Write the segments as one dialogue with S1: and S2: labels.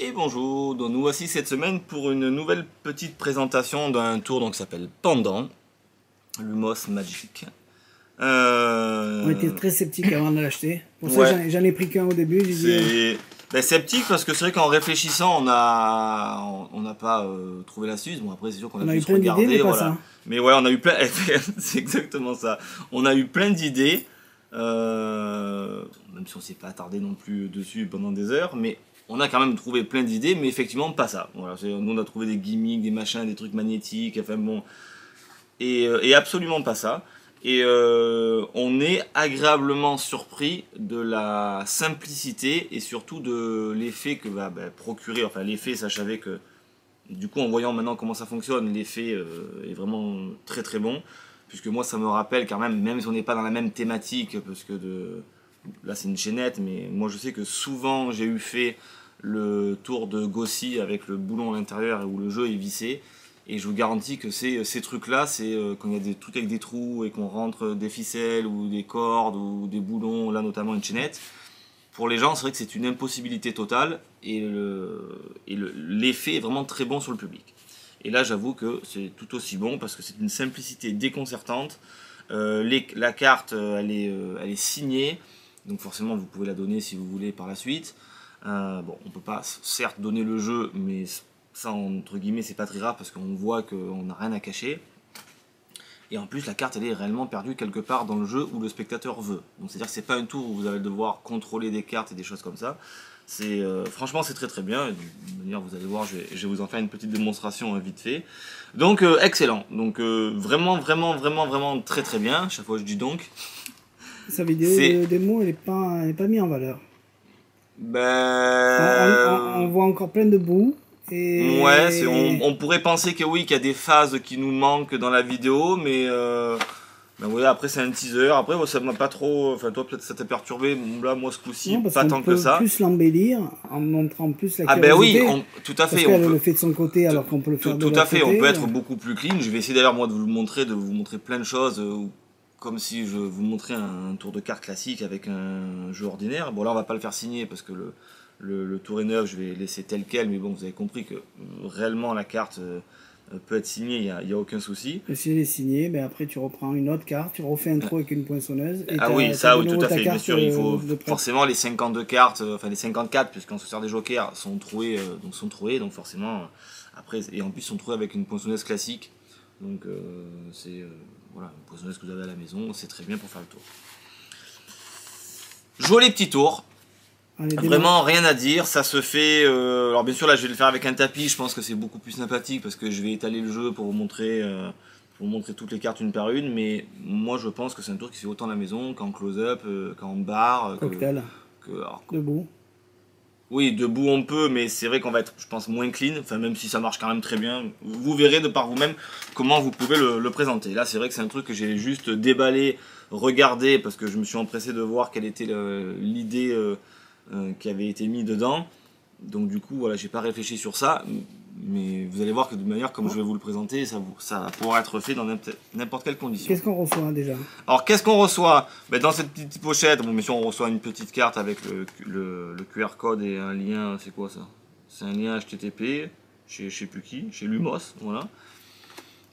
S1: Et bonjour, donc nous voici cette semaine pour une nouvelle petite présentation d'un tour donc, qui s'appelle Pendant, Lumos Magic.
S2: Euh... On était très sceptiques avant de l'acheter. Pour
S1: Ouais.
S2: ça, j'en- ai pris qu'un au début. Dit, euh,
S1: C'est ben, sceptique parce que c'est vrai qu'en réfléchissant, on a on n'a pas euh, trouvé l'astuce. Bon après c'est sûr qu'on a,
S2: On a
S1: pu
S2: eu
S1: se
S2: plein d'idées,
S1: regarder,
S2: mais pas
S1: voilà.
S2: ça.
S1: Mais ouais, on a eu plein. c'est exactement ça. On a eu plein d'idées, euh, même si on s'est pas attardé non plus dessus pendant des heures, mais on a quand même trouvé plein d'idées, mais effectivement pas ça. Voilà, on a trouvé des gimmicks, des machins, des trucs magnétiques, enfin bon, et, euh, absolument pas ça. Et euh, on est agréablement surpris de la simplicité et surtout de l'effet que va bah, procurer. Enfin, l'effet, savais que du coup, en voyant maintenant comment ça fonctionne, l'effet euh, est vraiment très très bon. Puisque moi, ça me rappelle quand même, même si on n'est pas dans la même thématique, parce que de... là c'est une chaînette, mais moi je sais que souvent j'ai eu fait le tour de Gossi avec le boulon à l'intérieur où le jeu est vissé. Et je vous garantis que ces, ces trucs-là, c'est euh, quand il y a des trucs avec des trous et qu'on rentre des ficelles ou des cordes ou des boulons, là notamment une chaînette. Pour les gens, c'est vrai que c'est une impossibilité totale et le- et le- l'effet est vraiment très bon sur le public. Et là, j'avoue que c'est tout aussi bon parce que c'est une simplicité déconcertante. Euh, les- la carte, euh, elle est, euh, elle est signée, donc forcément, vous pouvez la donner si vous voulez par la suite. Euh, bon, on peut pas certes donner le jeu, mais ça entre guillemets c'est pas très grave parce qu'on voit qu'on n'a rien à cacher. Et en plus la carte elle est réellement perdue quelque part dans le jeu où le spectateur veut. Donc c'est à dire que c'est pas un tour où vous allez devoir contrôler des cartes et des choses comme ça. Euh, franchement c'est très très bien. Manière vous allez voir, je vais, vous en faire une petite démonstration euh, vite fait. Donc excellent. Donc vraiment vraiment vraiment vraiment très très bien. Chaque fois je dis donc.
S2: Sa vidéo de démo, elle n'est pas, elle est pas mise en valeur. On,
S1: Ben.
S2: on- on voit encore plein de bouts. Et...
S1: Ouais, on, on pourrait penser que oui, qu'il y a des phases qui nous manquent dans la vidéo, mais euh, ben ouais, après c'est un teaser. Après, moi, ça m'a pas trop. Enfin, toi, peut-être ça t'a perturbé. Là, moi, ce coup-ci, pas tant
S2: peut
S1: que ça.
S2: plus l'embellir en montrant plus la
S1: Ah, ben oui, on- tout à fait. On
S2: le
S1: peut,
S2: fait de son côté alors qu'on peut le faire
S1: tout,
S2: de
S1: tout à fait, on
S2: côté.
S1: peut être beaucoup plus clean. Je vais essayer d'ailleurs, moi, de vous le montrer, de vous montrer plein de choses. euh, comme si je vous montrais un tour de cartes classique avec un jeu ordinaire. Bon, là, on va pas le faire signer parce que le, le, le tour est neuf, je vais laisser tel quel, mais bon, vous avez compris que euh, réellement la carte euh, peut être signée, il n'y a, aucun souci.
S2: Et si elle est signée, ben après tu reprends une autre carte, tu refais un trou avec une poinçonneuse. Et
S1: Ah oui, ça, oui, tout à fait. Bien
S2: carte,
S1: sûr, il faut
S2: euh,
S1: forcément les 52 cartes, euh, enfin les 54, puisqu'on se sert des jokers, sont trouées, euh, donc sont trouées, donc forcément, euh, après, et en plus, sont trouées avec une poinçonneuse classique. Donc, euh, c'est euh, voilà, une poinçonneuse que vous avez à la maison, c'est très bien pour faire le tour. Joli petit tour,
S2: Allez.
S1: Vraiment rien à dire, ça se fait. euh, alors bien sûr là je vais le faire avec un tapis, je pense que c'est beaucoup plus sympathique parce que je vais étaler le jeu pour vous montrer, euh, pour vous montrer toutes les cartes une par une. Mais moi je pense que c'est un tour qui se fait autant à la maison qu'en close-up, euh, qu'en bar. que-
S2: Cocktail,
S1: que- alors,
S2: debout.
S1: Oui debout on peut, mais c'est vrai qu'on va être, je pense, moins clean. Enfin même si ça marche quand même très bien, vous verrez de par vous-même comment vous pouvez le, présenter. Là c'est vrai que c'est un truc que j'ai juste déballé, regardé parce que je me suis empressé de voir quelle était l'idée. euh, euh, qui avait été mis dedans. Donc du coup, voilà, j'ai pas réfléchi sur ça, mais vous allez voir que de manière comme je vais vous le présenter, ça, vous- ça pourra être fait dans n'importe- quelle condition.
S2: Qu'est-ce qu'on reçoit déjà?
S1: Alors qu'est-ce qu'on reçoit? Ben, Dans cette petite pochette, bon, bien sûr, on reçoit une petite carte avec le, le- le QR code et un lien, c'est quoi ça? C'est un lien HTTP chez je sais plus qui, chez Lumos, voilà.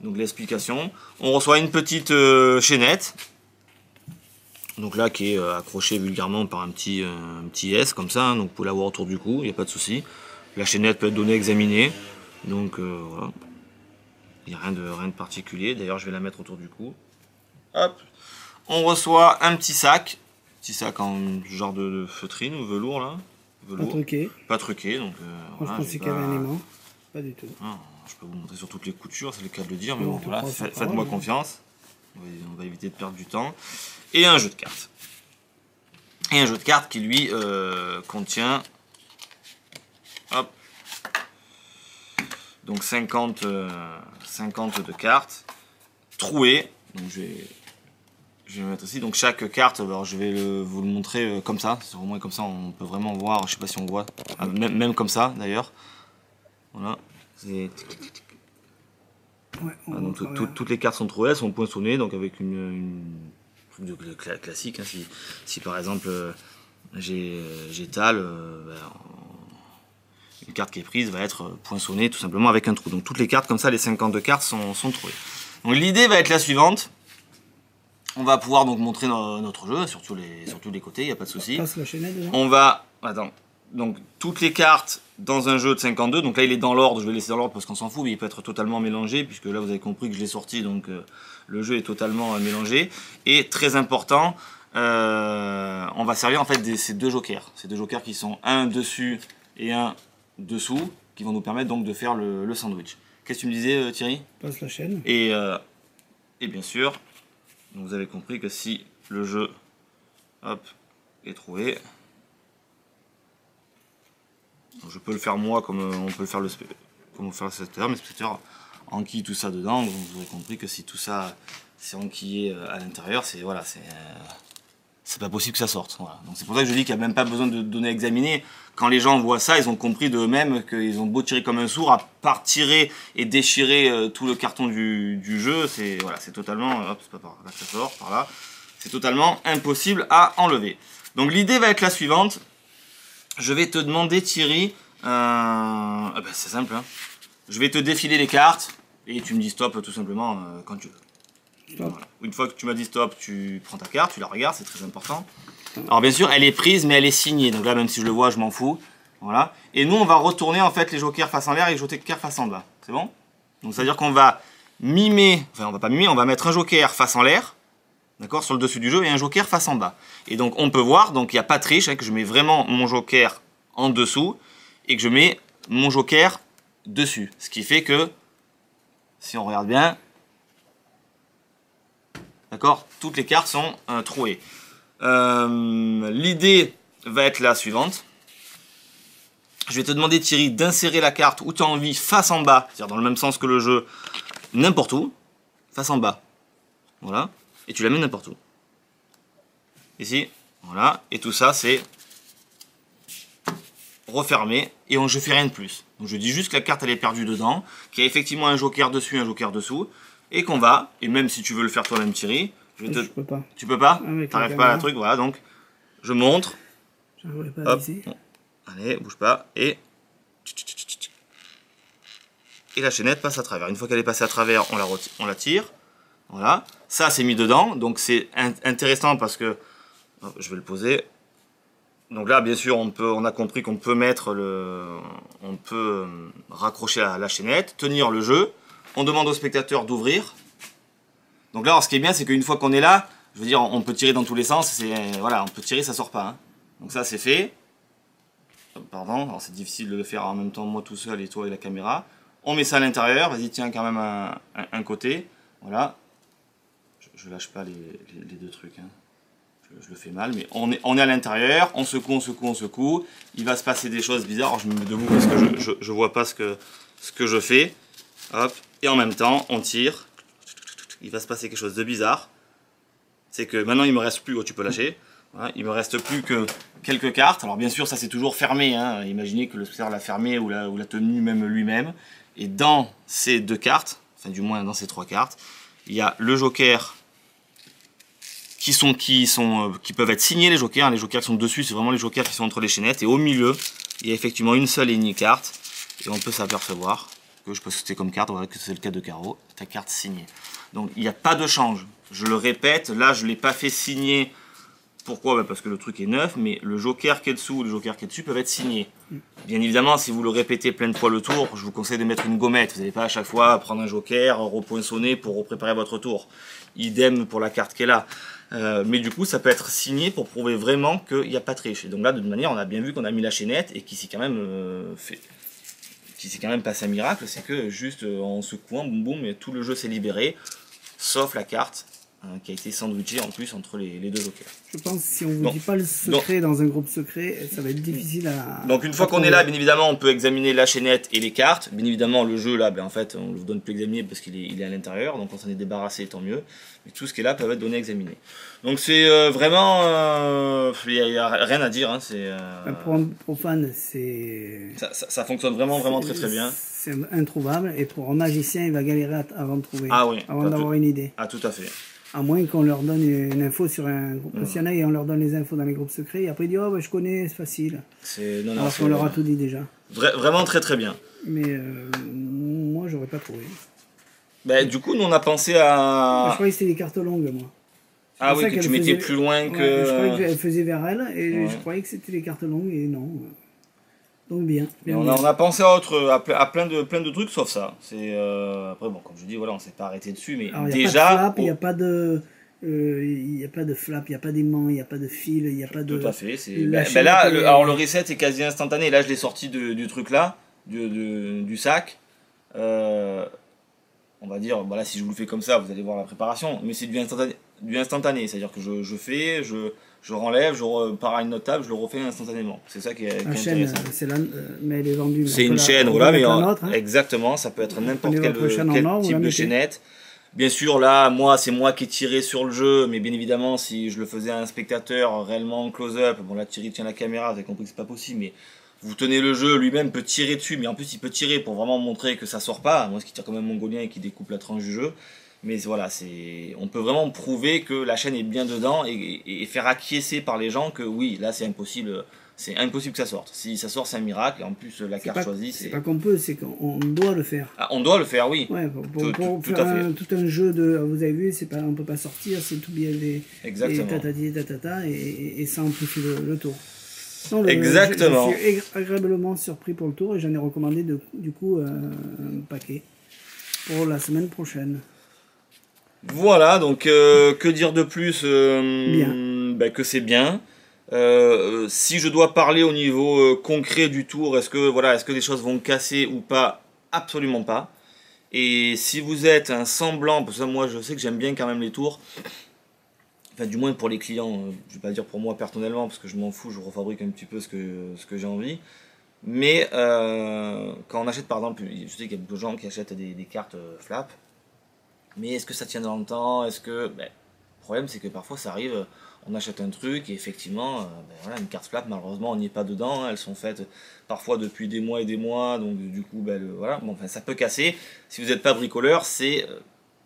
S1: Donc l'explication. On reçoit une petite euh, chaînette. Donc là, qui est euh, accrochée vulgairement par un petit, euh, un petit S comme ça, hein, donc vous pouvez l'avoir autour du cou, il n'y a pas de souci. La chaînette peut être donnée, examinée, donc euh, voilà. Il n'y a rien de, rien de particulier, d'ailleurs je vais la mettre autour du cou. Hop. On reçoit un petit sac, petit sac en genre de, de feutrine ou velours là.
S2: Pas truqué.
S1: pas truqué, donc euh, voilà,
S2: je pensais qu'il y avait
S1: pas-
S2: un aimant. Pas du tout.
S1: ah, je peux vous montrer sur toutes les coutures, c'est le cas de le dire, mais bon,
S2: tu
S1: voilà, faites-moi confiance. On va, on va éviter de perdre du temps. Et un jeu de cartes. Et un jeu de cartes qui lui euh, contient. Donc 50, euh, 50 de cartes trouées. Donc je vais, je vais mettre ici. Donc chaque carte, alors je vais le- vous le montrer euh, comme ça. C'est au moins comme ça, on peut vraiment voir. Je sais pas si on voit. Ah, même, même comme ça d'ailleurs. Voilà. C'est
S2: Ouais, on
S1: ah, donc, tout- toutes les cartes sont trouvées, elles sont poinçonnées, donc avec une, de classique. hein. si, si par exemple euh, euh, euh, ben, en- Une carte qui est prise va être poinçonnée tout simplement avec un trou. Donc toutes les cartes comme ça, les 52 cartes sont, sont trouvées. Donc l'idée va être la suivante. On va pouvoir donc montrer no- notre jeu sur tous les, sur tous les côtés, il n'y a pas de souci. On va. Attends. Donc, toutes les cartes dans un jeu de 52. Donc là, il est dans l'ordre. Je vais laisser dans l'ordre parce qu'on s'en fout, mais il peut être totalement mélangé. Puisque là, vous avez compris que je l'ai sorti. Donc, euh, le jeu est totalement euh, mélangé. Et très important, euh, on va servir en fait de ces deux jokers. Ces deux jokers qui sont un dessus et un dessous. Qui vont nous permettre donc de faire le, le sandwich. Qu'est-ce que tu me disais, euh, Thierry?
S2: Passe la chaîne.
S1: et, euh, et bien sûr, donc vous avez compris que si le jeu hop, est trouvé, je peux le faire moi comme euh, on peut le faire le comme on faire le spectateur, mais le spectateur enquille tout ça dedans, donc vous avez compris que si tout ça c'est enquillé à l'intérieur, c'est voilà, c'est c'est pas possible que ça sorte. Donc c'est pour ça que je dis qu'il n'y a même pas besoin de donner à examiner. Quand les gens voient ça, ils ont compris d'eux-mêmes qu'ils ont beau tirer comme un sourd, à part tirer et déchirer euh, tout le carton du, jeu, c'est voilà, totalement, c'est pas par là, c'est totalement impossible à enlever. Donc l'idée va être la suivante. Je vais te demander Thierry, euh, ah ben, c'est simple, hein. je vais te défiler les cartes et tu me dis stop tout simplement euh, quand tu veux. Une fois que tu m'as dit stop, tu prends ta carte, tu la regardes, c'est très important. Alors bien sûr, elle est prise, mais elle est signée. Donc là, même si je le vois, je m'en fous. Voilà. Et nous, on va retourner en fait les jokers face en l'air et les jokers face en bas. C'est bon? Donc c'est à dire qu'on va mimer, enfin on va pas mimer, on va mettre un joker face en l'air, d'accord, sur le dessus du jeu, et un joker face en bas. Et donc on peut voir, donc il n'y a pas de triche, hein, que je mets vraiment mon joker en dessous et que je mets mon joker dessus. Ce qui fait que, si on regarde bien, D'accord? Toutes les cartes sont euh, trouées. Euh, L'idée va être la suivante. Je vais te demander, Thierry, d'insérer la carte où tu as envie face en bas, c'est-à-dire dans le même sens que le jeu, n'importe où, face en bas. Voilà. Et tu la mets n'importe où. Ici, voilà. Et tout ça, c'est refermé et on, je fais rien de plus. Donc je dis juste que la carte elle est perdue dedans, qu'il y a effectivement un joker dessus, un joker dessous, et qu'on va, et même si tu veux le faire toi-même Thierry, je te...
S2: peux pas.
S1: Tu peux pas
S2: la
S1: T'arrives pas à la truc, voilà, donc je montre,
S2: pas
S1: hop, bon. allez, bouge pas, et... Et la chaînette passe à travers. Une fois qu'elle est passée à travers, on la, on la tire. Voilà. Ça, c'est mis dedans. Donc, c'est in- intéressant parce que... Hop, Je vais le poser. Donc là, bien sûr, on, peut, on a compris qu'on peut mettre le... On peut euh, raccrocher la, la chaînette, tenir le jeu. On demande au spectateur d'ouvrir. Donc là, ce qui est bien, c'est qu'une fois qu'on est là, je veux dire, on peut tirer dans tous les sens. C'est Voilà, on peut tirer, ça sort pas. hein. Donc ça, c'est fait. Pardon, c'est difficile de le faire en même temps, moi tout seul et toi et la caméra. On met ça à l'intérieur, vas-y, tiens quand même un, côté. Voilà. Je, je lâche pas les, deux trucs. hein. Je, le fais mal, mais on est, à l'intérieur, on secoue, on secoue, on secoue. Il va se passer des choses bizarres. Je me mets debout parce que je, je, je vois pas ce que je fais. Hop. Et en même temps, on tire. Il va se passer quelque chose de bizarre. C'est que maintenant, il me reste plus. Oh, tu peux lâcher. Voilà, il me reste plus que quelques cartes. Alors bien sûr, ça c'est toujours fermé. hein. Imaginez que le spectateur l'a fermé ou l'a, ou l'a tenu même lui-même. Et dans ces deux cartes, enfin du moins dans ces trois cartes, il y a le joker qui sont qui sont euh, qui peuvent être signés les jokers. hein. Les jokers qui sont dessus, c'est vraiment les jokers qui sont entre les chaînettes. Et au milieu, il y a effectivement une seule et unique carte. Et on peut s'apercevoir que je peux sauter comme carte, voilà que c'est le cas de carreau, ta carte signée. Donc il n'y a pas de change. Je le répète, là je ne l'ai pas fait signer pourquoi? Bah, Parce que le truc est neuf, mais le joker qui est dessous ou le joker qui est dessus peuvent être signés. Bien évidemment, si vous le répétez plein de fois le tour, je vous conseille de mettre une gommette. Vous n'allez pas à chaque fois prendre un joker, repoinçonner pour repréparer votre tour. Idem pour la carte qui est là. Euh, mais du coup, ça peut être signé pour prouver vraiment qu'il n'y a pas de triche. Et donc là, de toute manière, on a bien vu qu'on a mis la chaînette et s'est quand même euh, fait. Qui s'est quand même passé un miracle, c'est que juste euh, en secouant, boum boum, tout le jeu s'est libéré, sauf la carte hein, qui a été sandwichée en plus entre les, les deux jokers.
S2: Je pense que si on vous
S1: Donc-
S2: dit pas le secret dans un groupe secret, ça va être difficile à.
S1: Donc une fois qu'on est là, bien évidemment, on peut examiner la chaînette et les cartes. Bien évidemment, le jeu là, ben, en fait, on ne vous donne plus examiner parce qu'il est, il est à l'intérieur, donc on s'en est débarrassé, tant mieux. Mais tout ce qui est là peut être donné à examiner. Donc c'est euh, vraiment, euh, il n'y a, rien à dire. hein, c'est, euh,
S2: Ben, Pour un profane, c'est.
S1: ça, ça- ça fonctionne vraiment, vraiment très très bien.
S2: C'est introuvable. Et pour un magicien, il va galérer avant de trouver.
S1: Ah oui,
S2: Avant d'avoir une idée.
S1: Ah tout à fait.
S2: À moins qu'on leur donne une info sur un groupe. Parce qu'il y en a et on leur donne les infos dans les groupes secrets. Et après, ils disent Oh, bah, je connais, c'est facile.
S1: C'est non, non,
S2: Alors qu'on leur a tout dit déjà.
S1: vra- vraiment très très bien.
S2: Mais euh, moi, j'aurais pas trouvé.
S1: Bah, du coup, nous on a pensé
S2: Je
S1: à.
S2: croyais que c'était des cartes longues, moi.
S1: Ah oui, que tu mettais plus loin
S2: Ouais,
S1: que.
S2: je croyais qu'elle faisait vers elle et
S1: Ouais.
S2: je croyais que c'était des cartes longues et non. Donc bien.
S1: Et
S2: bien,
S1: on, a, on a pensé à, autre, à, ple- à plein, de, plein de trucs sauf ça. C'est euh, après bon comme je dis voilà on s'est pas arrêté dessus mais
S2: Alors, il n'y a
S1: déjà
S2: pas de flap, il n'y a pas de. euh, Il n'y a pas de flap, il n'y a pas d'aimant, il n'y a pas de fil, il n'y a pas de.
S1: tout à fait. ben- ben là le, alors le reset est quasi instantané. Là je l'ai sorti de- du truc là du, sac. Euh, on va dire voilà si je vous le fais comme ça vous allez voir la préparation mais c'est du instantané, du instantané c'est à dire que je, je fais je je renlève je repars à une autre table je le refais instantanément c'est ça qui est, qui est intéressant.
S2: euh, c'est euh, mais elle est vendue.
S1: C'est une chaîne, voilà, mais en-
S2: hein.
S1: exactement, ça peut être n'importe quel, quel
S2: or,
S1: type de chaînette. Bien sûr, là, moi, c'est moi qui ai tiré sur le jeu, mais bien évidemment, si je le faisais à un spectateur réellement en close-up, bon là, Thierry tient la caméra, vous avez compris que c'est pas possible, mais vous tenez le jeu, lui-même peut tirer dessus, mais en plus, il peut tirer pour vraiment montrer que ça sort pas. Moi, ce qui tire comme un mongolien et qui découpe la tranche du jeu. Mais voilà, c'est, on peut vraiment prouver que la chaîne est bien dedans et, et- et faire acquiescer par les gens que oui, là, c'est impossible. C'est impossible que ça sorte. Si ça sort, c'est un miracle. En plus, la carte
S2: pas,
S1: choisie,
S2: c'est pas qu'on peut, c'est qu'on doit le faire.
S1: Ah, on doit le faire, oui.
S2: Ouais, pour, pour-
S1: Tout-
S2: pour
S1: tout- tout
S2: faire
S1: à fait.
S2: un, tout un jeu de. Vous avez vu, c'est pas, on peut pas sortir, c'est tout bien des.
S1: Exactement.
S2: Et tatati et tatata, et, et, et ça amplifie le, le tour. Non, le-
S1: Exactement.
S2: Je, je suis ag- agréablement surpris pour le tour et j'en ai recommandé de- du coup euh, un paquet pour la semaine prochaine.
S1: Voilà, donc euh, que dire de plus euh, bah, Que c'est bien. Euh, si je dois parler au niveau concret du tour, est-ce que voilà, est-ce que les choses vont casser ou pas? Absolument pas. Et si vous êtes un semblant, parce que moi je sais que j'aime bien quand même les tours, enfin du moins pour les clients, je vais pas dire pour moi personnellement parce que je m'en fous, je refabrique un petit peu ce que, ce que j'ai envie. Mais quand on achète par exemple, je sais qu'il y a beaucoup de gens qui achètent des, des cartes flap, mais est-ce que ça tient dans le temps? Est-ce que. Ben, le problème, c'est que parfois ça arrive, on achète un truc et effectivement, euh, ben voilà, une carte flap, malheureusement, on n'y est pas dedans. hein, Elles sont faites parfois depuis des mois et des mois, donc du coup, ben, le- voilà, bon, enfin, ça peut casser. Si vous n'êtes pas bricoleur, c'est euh,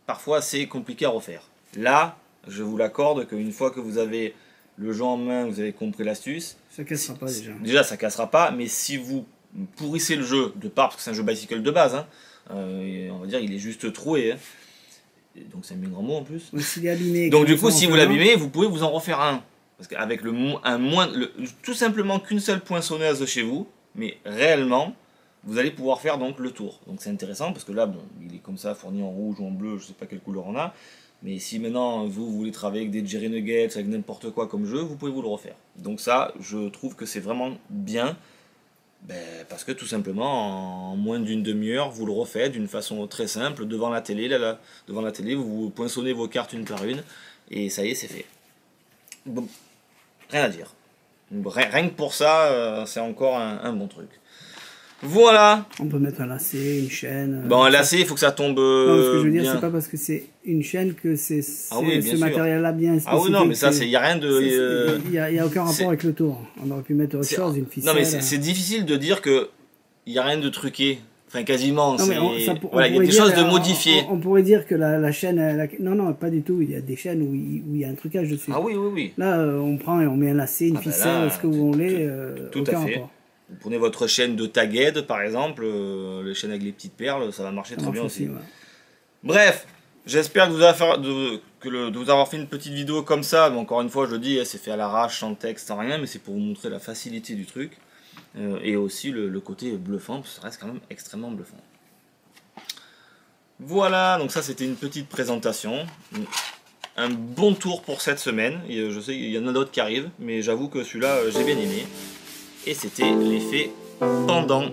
S1: parfois c'est compliqué à refaire. Là, je vous l'accorde qu'une fois que vous avez le jeu en main, vous avez compris l'astuce.
S2: Ça cassera pas déjà.
S1: Déjà, ça cassera pas, mais si vous pourrissez le jeu de part, parce que c'est un jeu bicycle de base, hein, euh, on va dire il est juste troué. hein. Donc c'est un bien grand mot en plus.
S2: Abîmé.
S1: Donc du coup, si vous l'abîmez, vous pouvez vous en refaire un. Parce qu'avec le, un moins, le- tout simplement qu'une seule poinçonneuse chez vous, mais réellement, vous allez pouvoir faire donc le tour. Donc c'est intéressant parce que là, bon, il est comme ça, fourni en rouge ou en bleu, je sais pas quelle couleur on a. Mais si maintenant vous, vous voulez travailler avec des Jerry Nuggets, avec n'importe quoi comme jeu, vous pouvez vous le refaire. Donc ça, je trouve que c'est vraiment bien. Ben, parce que tout simplement, en moins d'une demi-heure, vous le refaites d'une façon très simple, devant la télé. Devant la télé, vous poinçonnez vos cartes une par une, et ça y est, c'est fait. Rien à dire. Rien, que pour ça, euh, c'est encore un bon truc. Voilà.
S2: On peut mettre un lacet, une chaîne. euh,
S1: Bon, un lacet, il faut que ça tombe
S2: Non, ce que je veux dire,
S1: bien.
S2: c'est pas parce que c'est une chaîne que c'est
S1: Ah oui,
S2: ce matériel-là bien
S1: Ah oui, non, mais ça, il n'y a rien de. euh,
S2: Il n'y a, aucun rapport avec le tour. On aurait pu mettre autre chose, une ficelle.
S1: non, mais c'est difficile de dire que il n'y a rien de truqué. Enfin, quasiment.
S2: Non, mais on-
S1: c'est-
S2: ça pour- on
S1: voilà, il y a des
S2: dire,
S1: choses de modifier.
S2: On, on pourrait dire que la, la chaîne. Non, non, pas du tout. Il y a des chaînes où il, où il y a un trucage dessus.
S1: Ah oui, oui, oui.
S2: Là, euh, on prend et on met un lacet, une
S1: Ah ben
S2: ficelle,
S1: là,
S2: ce que vous voulez. euh,
S1: tout à fait.
S2: rapport.
S1: Vous prenez votre chaîne de Tagged, par exemple, euh, les chaînes avec les petites perles, ça va marcher très bien
S2: aussi, ouais.
S1: Bref, j'espère que vous avez fait- de, que le- de vous avoir fait une petite vidéo comme ça. Mais encore une fois, je le dis, hein, c'est fait à l'arrache, sans texte, sans rien, mais c'est pour vous montrer la facilité du truc. euh, et aussi le, le côté bluffant, parce que ça reste quand même extrêmement bluffant. Voilà, donc ça c'était une petite présentation. Un bon tour pour cette semaine. Et, euh, je sais qu'il y en a d'autres qui arrivent, mais j'avoue que celui-là, j'ai bien aimé. Et c'était l'effet pendant